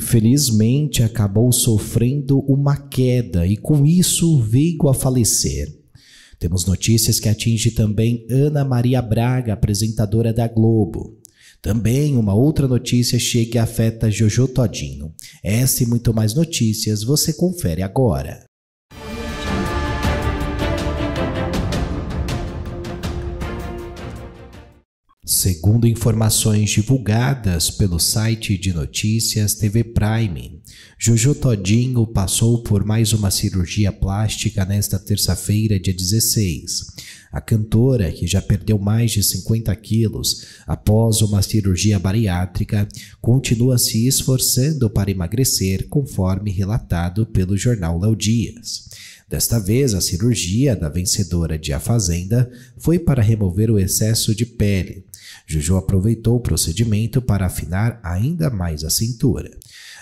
infelizmente acabou sofrendo uma queda e com isso veio a falecer. Temos notícias que atinge também Ana Maria Braga, apresentadora da Globo. Também uma outra notícia chega e afeta Jojo Todinho. Essa e muito mais notícias você confere agora. Segundo informações divulgadas pelo site de notícias TV Prime, Jojo Todinho passou por mais uma cirurgia plástica nesta terça-feira, dia 16. A cantora, que já perdeu mais de 50 quilos após uma cirurgia bariátrica, continua se esforçando para emagrecer, conforme relatado pelo jornal Léo Dias. Desta vez, a cirurgia da vencedora de A Fazenda foi para remover o excesso de pele. Juju aproveitou o procedimento para afinar ainda mais a cintura.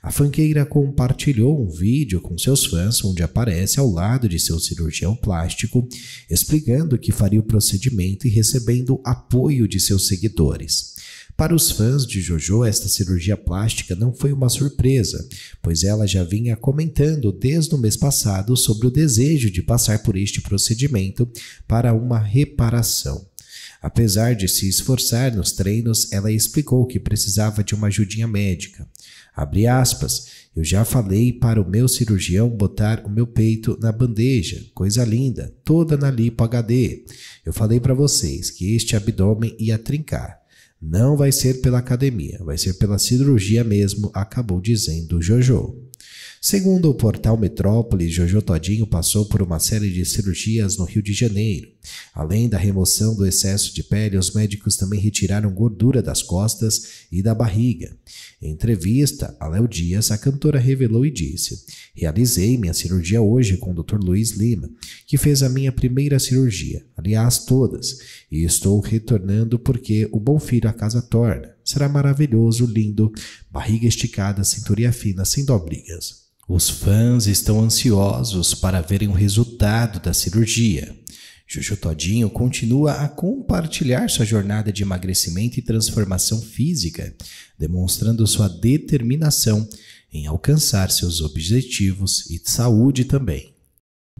A fanqueira compartilhou um vídeo com seus fãs onde aparece ao lado de seu cirurgião plástico, explicando que faria o procedimento e recebendo apoio de seus seguidores. Para os fãs de JoJo, esta cirurgia plástica não foi uma surpresa, pois ela já vinha comentando desde o mês passado sobre o desejo de passar por este procedimento para uma reparação. Apesar de se esforçar nos treinos, ela explicou que precisava de uma ajudinha médica. Abre aspas, eu já falei para o meu cirurgião botar o meu peito na bandeja, coisa linda, toda na lipo HD. Eu falei para vocês que este abdômen ia trincar. Não vai ser pela academia, vai ser pela cirurgia mesmo, acabou dizendo Jojo. Segundo o portal Metrópole, Jojo Todinho passou por uma série de cirurgias no Rio de Janeiro. Além da remoção do excesso de pele, os médicos também retiraram gordura das costas e da barriga. Em entrevista a Léo Dias, a cantora revelou e disse: Realizei minha cirurgia hoje com o Dr. Luiz Lima, que fez a minha primeira cirurgia, aliás, todas, e estou retornando porque o bom filho a casa torna. Será maravilhoso, lindo, barriga esticada, cinturinha fina, sem dobrinhas. Os fãs estão ansiosos para verem o resultado da cirurgia. Juju Todinho continua a compartilhar sua jornada de emagrecimento e transformação física, demonstrando sua determinação em alcançar seus objetivos e saúde também.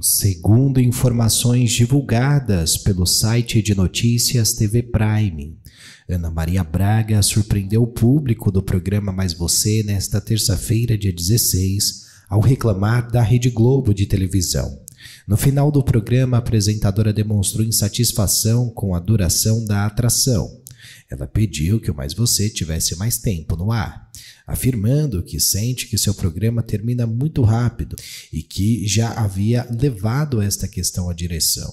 Segundo informações divulgadas pelo site de notícias TV Prime, Ana Maria Braga surpreendeu o público do programa Mais Você nesta terça-feira, dia 16, ao reclamar da Rede Globo de televisão. No final do programa, a apresentadora demonstrou insatisfação com a duração da atração. Ela pediu que o Mais Você tivesse mais tempo no ar, afirmando que sente que seu programa termina muito rápido e que já havia levado esta questão à direção.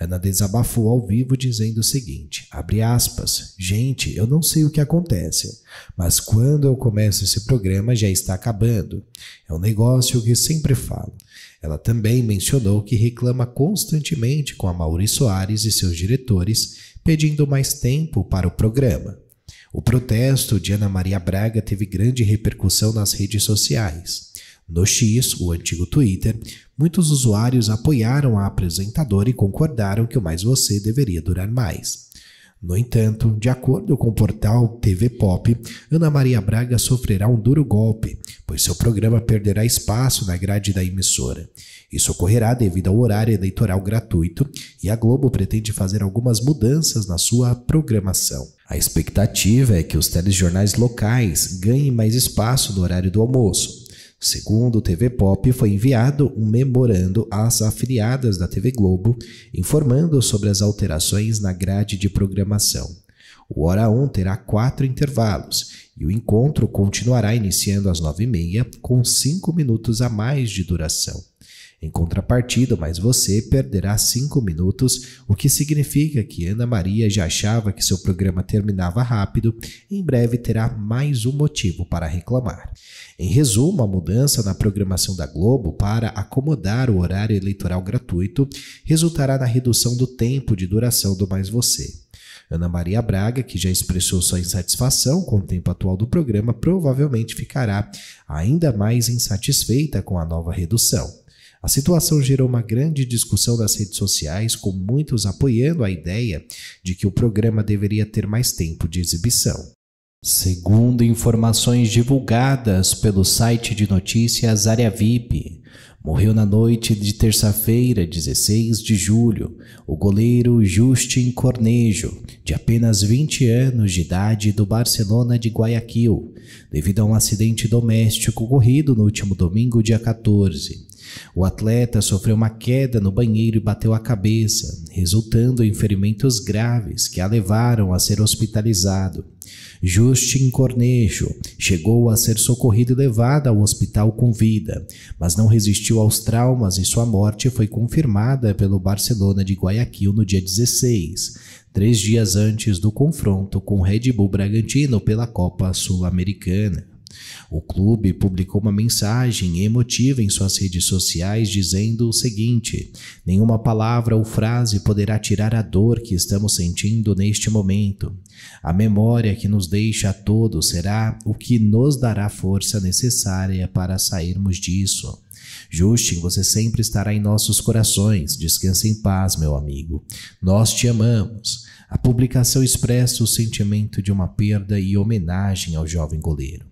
Ana desabafou ao vivo dizendo o seguinte: abre aspas, gente, eu não sei o que acontece, mas quando eu começo esse programa já está acabando. É um negócio que sempre falo. Ela também mencionou que reclama constantemente com a Mauri Soares e seus diretores, pedindo mais tempo para o programa. O protesto de Ana Maria Braga teve grande repercussão nas redes sociais. No X, o antigo Twitter, muitos usuários apoiaram a apresentadora e concordaram que o Mais Você deveria durar mais. No entanto, de acordo com o portal TV Pop, Ana Maria Braga sofrerá um duro golpe, pois seu programa perderá espaço na grade da emissora. Isso ocorrerá devido ao horário eleitoral gratuito e a Globo pretende fazer algumas mudanças na sua programação. A expectativa é que os telejornais locais ganhem mais espaço no horário do almoço. Segundo o TV Pop, foi enviado um memorando às afiliadas da TV Globo informando sobre as alterações na grade de programação. O Hora 1 terá quatro intervalos e o encontro continuará iniciando às nove e meia, com cinco minutos a mais de duração. Em contrapartida, mas você perderá cinco minutos, o que significa que Ana Maria já achava que seu programa terminava rápido, em breve terá mais um motivo para reclamar. Em resumo, a mudança na programação da Globo para acomodar o horário eleitoral gratuito resultará na redução do tempo de duração do Mais Você. Ana Maria Braga, que já expressou sua insatisfação com o tempo atual do programa, provavelmente ficará ainda mais insatisfeita com a nova redução. A situação gerou uma grande discussão nas redes sociais, com muitos apoiando a ideia de que o programa deveria ter mais tempo de exibição. Segundo informações divulgadas pelo site de notícias Área VIP, morreu na noite de terça-feira, 16 de julho, o goleiro Justin Cornejo, de apenas 20 anos de idade, do Barcelona de Guayaquil, devido a um acidente doméstico ocorrido no último domingo, dia 14. O atleta sofreu uma queda no banheiro e bateu a cabeça, resultando em ferimentos graves que a levaram a ser hospitalizado. Justin Cornejo chegou a ser socorrido e levado ao hospital com vida, mas não resistiu aos traumas e sua morte foi confirmada pelo Barcelona de Guayaquil no dia 16, três dias antes do confronto com o Red Bull Bragantino pela Copa Sul-Americana. O clube publicou uma mensagem emotiva em suas redes sociais dizendo o seguinte: Nenhuma palavra ou frase poderá tirar a dor que estamos sentindo neste momento. A memória que nos deixa a todos será o que nos dará força necessária para sairmos disso. Justin, você sempre estará em nossos corações. Descanse em paz, meu amigo. Nós te amamos. A publicação expressa o sentimento de uma perda e homenagem ao jovem goleiro.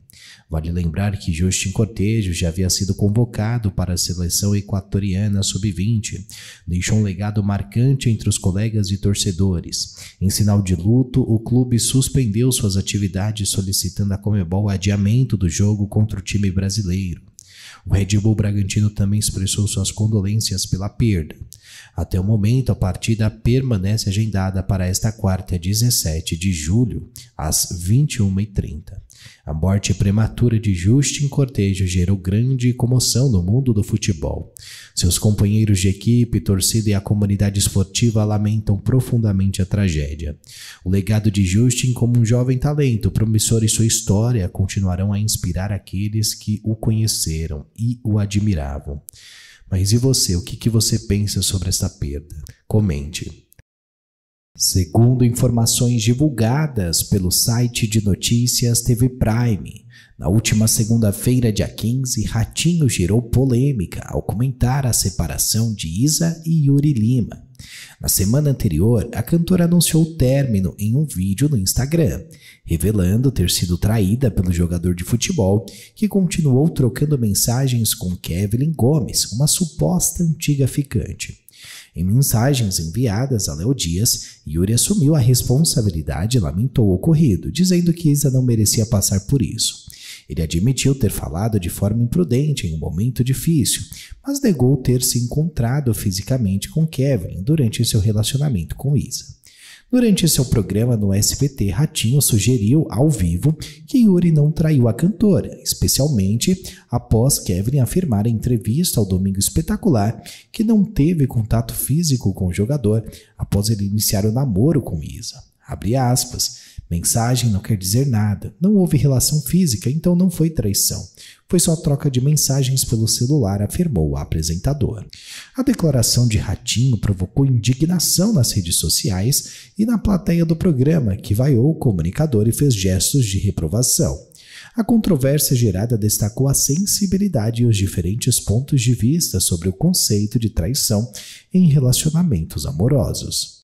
Vale lembrar que Justin Cortejo já havia sido convocado para a seleção equatoriana sub-20. Deixou um legado marcante entre os colegas e torcedores. Em sinal de luto, o clube suspendeu suas atividades solicitando a Comebol adiamento do jogo contra o time brasileiro. O Red Bull Bragantino também expressou suas condolências pela perda. Até o momento, a partida permanece agendada para esta quarta, 17 de julho, às 21h30. A morte prematura de Justin Cortejo gerou grande comoção no mundo do futebol. Seus companheiros de equipe, torcida e a comunidade esportiva lamentam profundamente a tragédia. O legado de Justin como um jovem talento promissor e sua história continuarão a inspirar aqueles que o conheceram e o admiravam. Mas e você, o que, que você pensa sobre esta perda? Comente. Segundo informações divulgadas pelo site de notícias TV Prime, na última segunda-feira, dia 15, Ratinho gerou polêmica ao comentar a separação de Isa e Yuri Lima. Na semana anterior, a cantora anunciou o término em um vídeo no Instagram, revelando ter sido traída pelo jogador de futebol que continuou trocando mensagens com Kevin Gomes, uma suposta antiga ficante. Em mensagens enviadas a Léo Dias, Yuri assumiu a responsabilidade e lamentou o ocorrido, dizendo que Isa não merecia passar por isso. Ele admitiu ter falado de forma imprudente em um momento difícil, mas negou ter se encontrado fisicamente com Kevin durante seu relacionamento com Isa. Durante seu programa no SBT, Ratinho sugeriu ao vivo que Yuri não traiu a cantora, especialmente após Kevin afirmar em entrevista ao Domingo Espetacular que não teve contato físico com o jogador após ele iniciar o namoro com Isa. Abre aspas. Mensagem não quer dizer nada. Não houve relação física, então não foi traição. Foi só troca de mensagens pelo celular, afirmou o apresentador. A declaração de Ratinho provocou indignação nas redes sociais e na plateia do programa, que vaiou o comunicador e fez gestos de reprovação. A controvérsia gerada destacou a sensibilidade e os diferentes pontos de vista sobre o conceito de traição em relacionamentos amorosos.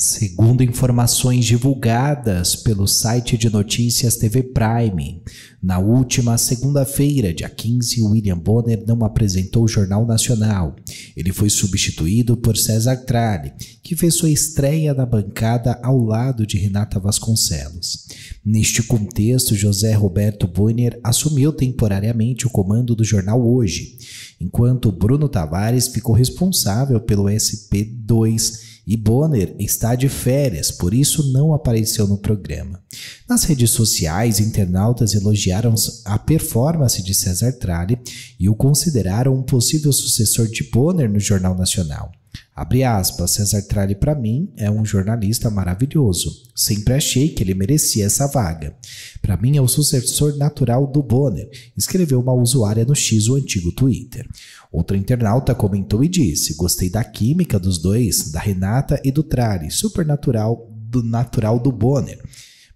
Segundo informações divulgadas pelo site de notícias TV Prime, na última segunda-feira, dia 15, William Bonner não apresentou o Jornal Nacional. Ele foi substituído por César Tralli, que fez sua estreia na bancada ao lado de Renata Vasconcelos. Neste contexto, José Roberto Bonner assumiu temporariamente o comando do jornal Hoje, enquanto Bruno Tavares ficou responsável pelo SP2 e Bonner está de férias, por isso não apareceu no programa. Nas redes sociais, internautas elogiaram a performance de César Tralli e o consideraram um possível sucessor de Bonner no Jornal Nacional. Abre aspas, César Tralli para mim é um jornalista maravilhoso. Sempre achei que ele merecia essa vaga. Para mim é o sucessor natural do Bonner, escreveu uma usuária no X, o antigo Twitter. Outra internauta comentou e disse: Gostei da química dos dois, da Renata e do Tralli, super natural do natural do Bonner.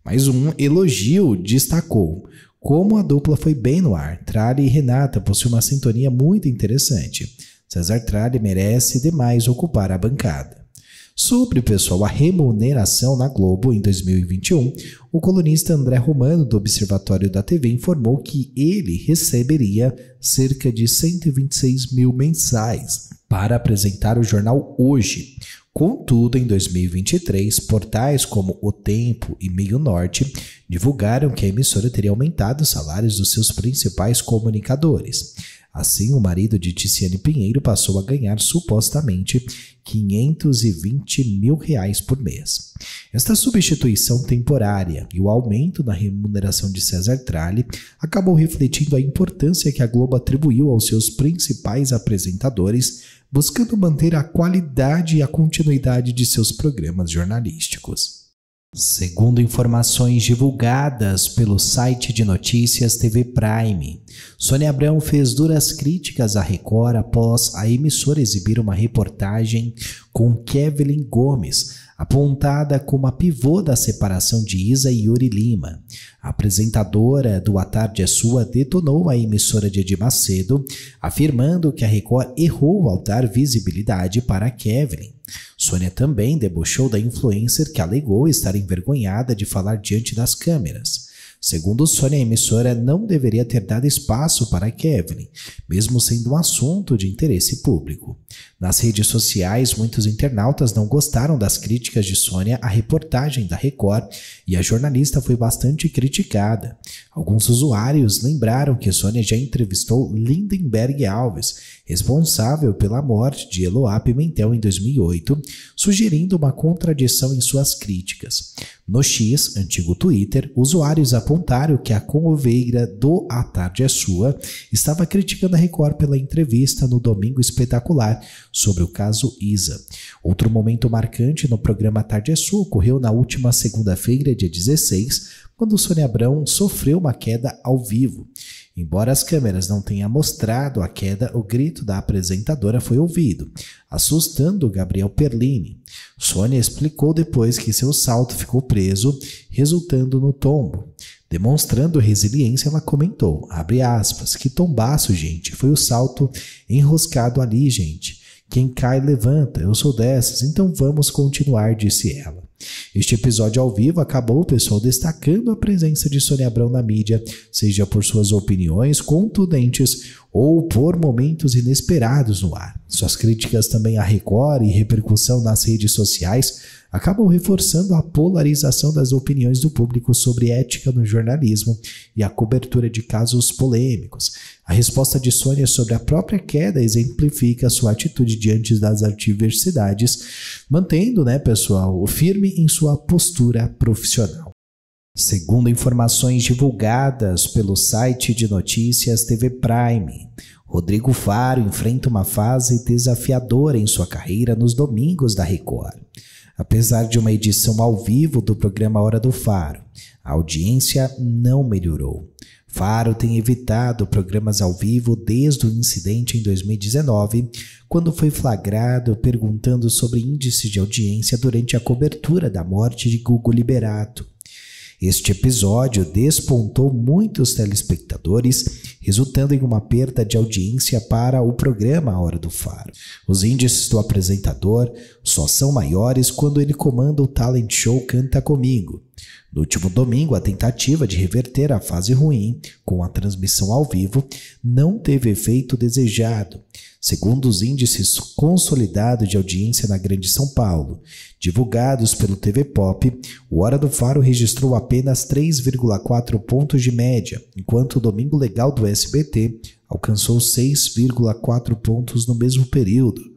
Mais um elogio destacou como a dupla foi bem no ar. Tralli e Renata possuem uma sintonia muito interessante. César Tralli merece demais ocupar a bancada. Sobre, pessoal, a remuneração na Globo em 2021, o colunista André Romano, do Observatório da TV, informou que ele receberia cerca de 126 mil mensais para apresentar o jornal Hoje. Contudo, em 2023, portais como O Tempo e Meio Norte divulgaram que a emissora teria aumentado os salários dos seus principais comunicadores. Assim, o marido de Ticiane Pinheiro passou a ganhar supostamente 520 mil reais por mês. Esta substituição temporária e o aumento na remuneração de César Tralli acabou refletindo a importância que a Globo atribuiu aos seus principais apresentadores, buscando manter a qualidade e a continuidade de seus programas jornalísticos. Segundo informações divulgadas pelo site de notícias TV Prime, Sônia Abrão fez duras críticas à Record após a emissora exibir uma reportagem com Kevin Gomes, apontada como a pivô da separação de Isa e Yuri Lima. A apresentadora do A Tarde é Sua detonou a emissora de Edir Macedo, afirmando que a Record errou ao dar visibilidade para Kevin. Sônia também debochou da influencer que alegou estar envergonhada de falar diante das câmeras. Segundo Sônia, a emissora não deveria ter dado espaço para Kevin, mesmo sendo um assunto de interesse público. Nas redes sociais, muitos internautas não gostaram das críticas de Sônia à reportagem da Record e a jornalista foi bastante criticada. Alguns usuários lembraram que Sônia já entrevistou Lindenberg Alves, responsável pela morte de Eloá Pimentel em 2008, sugerindo uma contradição em suas críticas. No X, antigo Twitter, usuários apontaram que a conveira do A Tarde é Sua estava criticando a Record pela entrevista no Domingo Espetacular sobre o caso Isa. Outro momento marcante no programa Tarde é Sua ocorreu na última segunda-feira, dia 16, quando Sônia Abrão sofreu uma queda ao vivo. Embora as câmeras não tenham mostrado a queda, o grito da apresentadora foi ouvido, assustando Gabriel Perlini. Sônia explicou depois que seu salto ficou preso, resultando no tombo. Demonstrando resiliência, ela comentou, aspas, que tombaço, gente, foi o salto enroscado ali, gente. Quem cai, levanta, eu sou dessas, então vamos continuar, disse ela. Este episódio ao vivo acabou o pessoal destacando a presença de Sônia Abrão na mídia, seja por suas opiniões contundentes ou por momentos inesperados no ar. Suas críticas também à Record e repercussão nas redes sociais acabam reforçando a polarização das opiniões do público sobre ética no jornalismo e a cobertura de casos polêmicos. A resposta de Sônia sobre a própria queda exemplifica sua atitude diante das adversidades, mantendo, né, pessoal, firme em sua postura profissional. Segundo informações divulgadas pelo site de notícias TV Prime, Rodrigo Faro enfrenta uma fase desafiadora em sua carreira nos domingos da Record. Apesar de uma edição ao vivo do programa Hora do Faro, a audiência não melhorou. Faro tem evitado programas ao vivo desde o incidente em 2019, quando foi flagrado perguntando sobre índice de audiência durante a cobertura da morte de Gugu Liberato. Este episódio despontou muitos telespectadores, resultando em uma perda de audiência para o programa A Hora do Faro. Os índices do apresentador só são maiores quando ele comanda o talent show Canta Comigo. No último domingo, a tentativa de reverter a fase ruim com a transmissão ao vivo não teve efeito desejado, segundo os índices consolidados de audiência na Grande São Paulo, divulgados pelo TV Pop, o Hora do Faro registrou apenas 3,4 pontos de média, enquanto o Domingo Legal do SBT alcançou 6,4 pontos no mesmo período.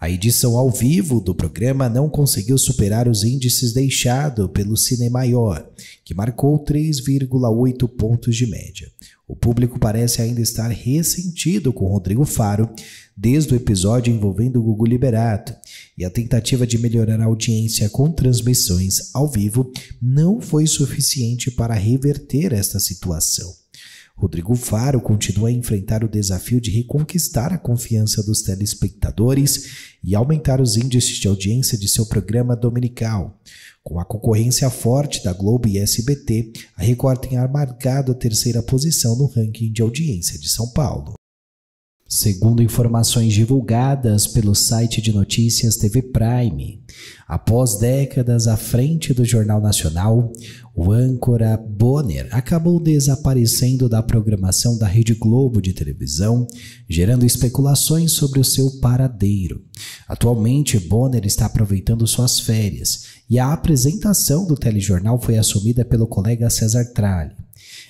A edição ao vivo do programa não conseguiu superar os índices deixados pelo Cine Maior, que marcou 3,8 pontos de média. O público parece ainda estar ressentido com Rodrigo Faro desde o episódio envolvendo o Gugu Liberato, e a tentativa de melhorar a audiência com transmissões ao vivo não foi suficiente para reverter esta situação. Rodrigo Faro continua a enfrentar o desafio de reconquistar a confiança dos telespectadores e aumentar os índices de audiência de seu programa dominical. Com a concorrência forte da Globo e SBT, a Record tem amargado a terceira posição no ranking de audiência de São Paulo. Segundo informações divulgadas pelo site de notícias TV Prime, após décadas à frente do Jornal Nacional, o âncora Bonner acabou desaparecendo da programação da Rede Globo de televisão, gerando especulações sobre o seu paradeiro. Atualmente, Bonner está aproveitando suas férias e a apresentação do telejornal foi assumida pelo colega César Tralli.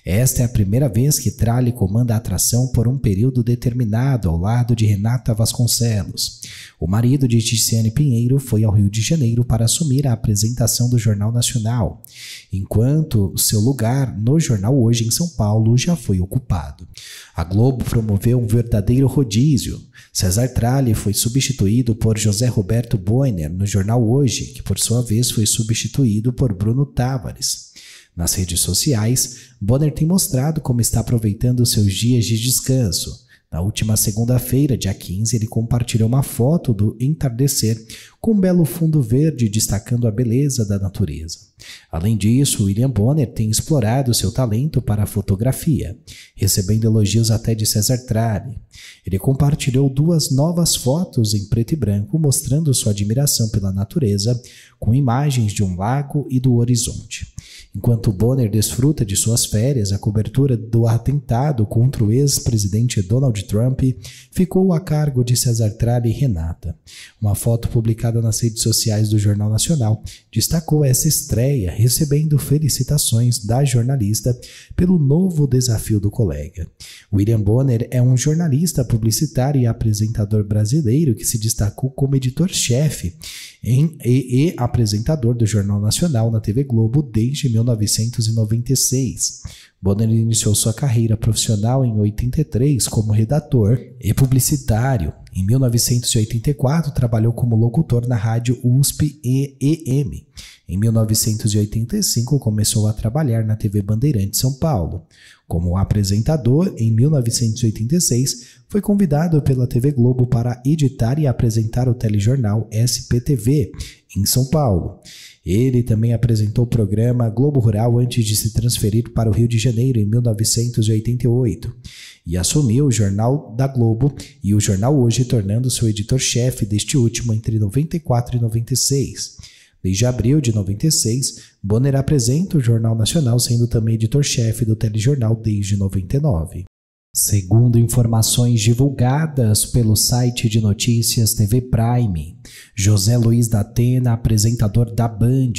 Esta é a primeira vez que Tralli comanda a atração por um período determinado ao lado de Renata Vasconcelos. O marido de Ticiane Pinheiro foi ao Rio de Janeiro para assumir a apresentação do Jornal Nacional, enquanto seu lugar no jornal Hoje em São Paulo já foi ocupado. A Globo promoveu um verdadeiro rodízio. César Tralli foi substituído por José Roberto Boiner no jornal Hoje, que por sua vez foi substituído por Bruno Tavares. Nas redes sociais, Bonner tem mostrado como está aproveitando seus dias de descanso. Na última segunda-feira, dia 15, ele compartilhou uma foto do entardecer com um belo fundo verde destacando a beleza da natureza. Além disso, William Bonner tem explorado seu talento para a fotografia, recebendo elogios até de César Tralli. Ele compartilhou duas novas fotos em preto e branco mostrando sua admiração pela natureza, com imagens de um lago e do horizonte. Enquanto Bonner desfruta de suas férias, a cobertura do atentado contra o ex-presidente Donald Trump ficou a cargo de Cesar Tralli e Renata. Uma foto publicada nas redes sociais do Jornal Nacional destacou essa estreia, recebendo felicitações da jornalista pelo novo desafio do colega. William Bonner é um jornalista publicitário e apresentador brasileiro que se destacou como editor-chefe e, e apresentador do Jornal Nacional na TV Globo desde 1996. Bonner iniciou sua carreira profissional em 83 como redator e publicitário. Em 1984, trabalhou como locutor na rádio USP EM. Em 1985, começou a trabalhar na TV Bandeirantes São Paulo. Como apresentador, em 1986, foi convidado pela TV Globo para editar e apresentar o telejornal SPTV em São Paulo. Ele também apresentou o programa Globo Rural antes de se transferir para o Rio de Janeiro em 1988 e assumiu o Jornal da Globo e o Jornal Hoje, tornando-se o editor-chefe deste último entre 94 e 96. Desde abril de 96, Bonner apresenta o Jornal Nacional, sendo também editor-chefe do telejornal desde 99. Segundo informações divulgadas pelo site de notícias TV Prime, José Luiz da Atena, apresentador da Band,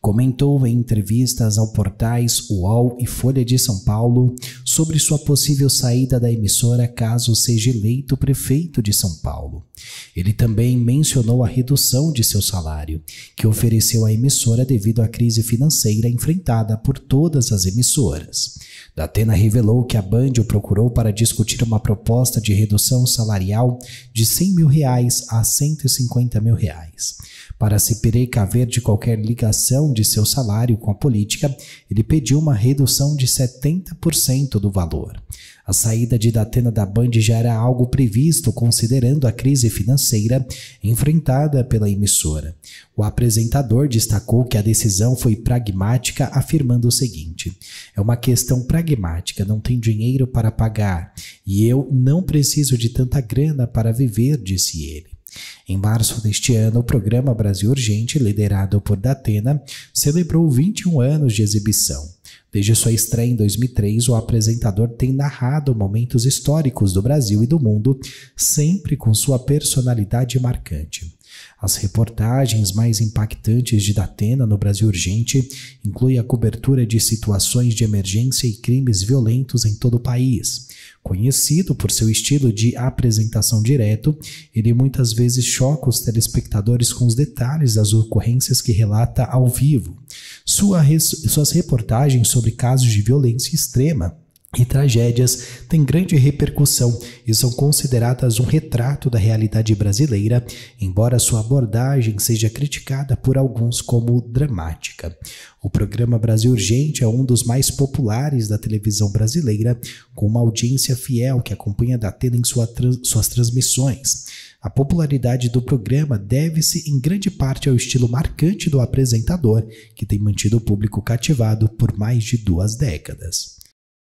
comentou em entrevistas ao portais UOL e Folha de São Paulo sobre sua possível saída da emissora caso seja eleito prefeito de São Paulo. Ele também mencionou a redução de seu salário, que ofereceu à emissora devido à crise financeira enfrentada por todas as emissoras. Datena revelou que a Band o procurou para discutir uma proposta de redução salarial de 100 mil reais a 150 mil reais. Para se precaver de qualquer ligação de seu salário com a política, ele pediu uma redução de 70% do valor. A saída de Datena da Band já era algo previsto considerando a crise financeira enfrentada pela emissora. O apresentador destacou que a decisão foi pragmática, afirmando o seguinte: é uma questão pragmática, não tem dinheiro para pagar e eu não preciso de tanta grana para viver, disse ele. Em março deste ano, o programa Brasil Urgente, liderado por Datena, celebrou 21 anos de exibição. Desde sua estreia em 2003, o apresentador tem narrado momentos históricos do Brasil e do mundo, sempre com sua personalidade marcante. As reportagens mais impactantes de Datena no Brasil Urgente incluem a cobertura de situações de emergência e crimes violentos em todo o país. Conhecido por seu estilo de apresentação direto, ele muitas vezes choca os telespectadores com os detalhes das ocorrências que relata ao vivo. Sua res, suas reportagens sobre casos de violência extrema e tragédias têm grande repercussão e são consideradas um retrato da realidade brasileira, embora sua abordagem seja criticada por alguns como dramática. O programa Brasil Urgente é um dos mais populares da televisão brasileira, com uma audiência fiel que acompanha da tela em sua trans, suas transmissões. A popularidade do programa deve-se em grande parte ao estilo marcante do apresentador, que tem mantido o público cativado por mais de duas décadas.